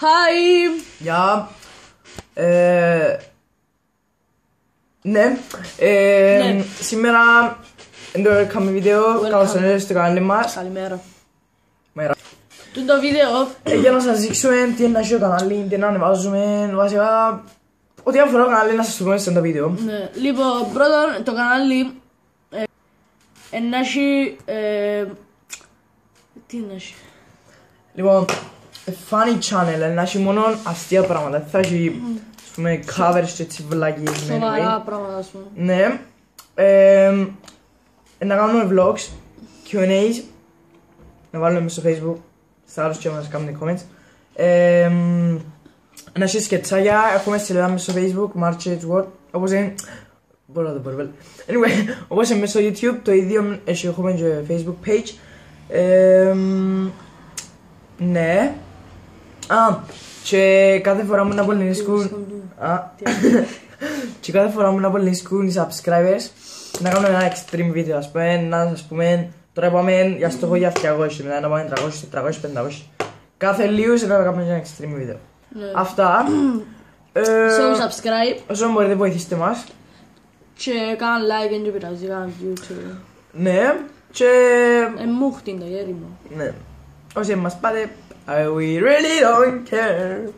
Hi! Γεια. Ε, ναι. Ε, Ναι. Σήμερα δεν το έκαμε βίντεο. Welcome. Καλώς ήρθατε στο κανάλι μας. Καλημέρα. Μέρα. Τούτο το βίντεο Ε, Για να σας δείξουμε τι είναι να έχει το κανάλι, τι να ανεβάζουμε. Βασικά, ό,τι αφορά το κανάλι να σας το πούμε στο βίντεο. Ναι. Λοιπόν, πρώτον, το κανάλι ε, ε, να έχει... Ε, τι να έχει. Λοιπόν, ε, funny channel, να έχει μόνο αστεία πράγματα. Δεν θα έχει, ας πούμε, covers και έτσι βλακίες. με Σοβαρά πράγματα, ας πούμε. Ναι. Ε, να κάνουμε vlogs, Q&As, να βάλουμε μέσα στο facebook, στα άλλους και να μας κάνουν comments. Ε, να έχει σκετσάκια, έχουμε σελίδα μέσα στο facebook, Market World, όπως είναι, μπορώ να το πω, βέβαια. Anyway, όπως είναι μέσα στο YouTube, το ίδιο έχει, έχουμε και facebook page. Ε, ναι. Α, και κάθε φορά μου να πολυνίσκουν... Α, και κάθε φορά μου να πολυνίσκουν οι subscribers να κάνουμε ένα extreme βίντεο, ας πούμε, να σας πούμε Τώρα πάμε για στόχο για 200, μετά να πάμε 300, 400, 500 Κάθε λίγο να κάνουμε ένα extreme βίντεο Ναι. Αυτά. Ε, So, subscribe. Όσο μπορείτε βοηθήστε μας. Και κάνε like and δεν πειράζει, κάνε YouTube. Ναι Και Ε, μου χτύν το γέρι μου. ναι O sea, más padre. I we really don't care.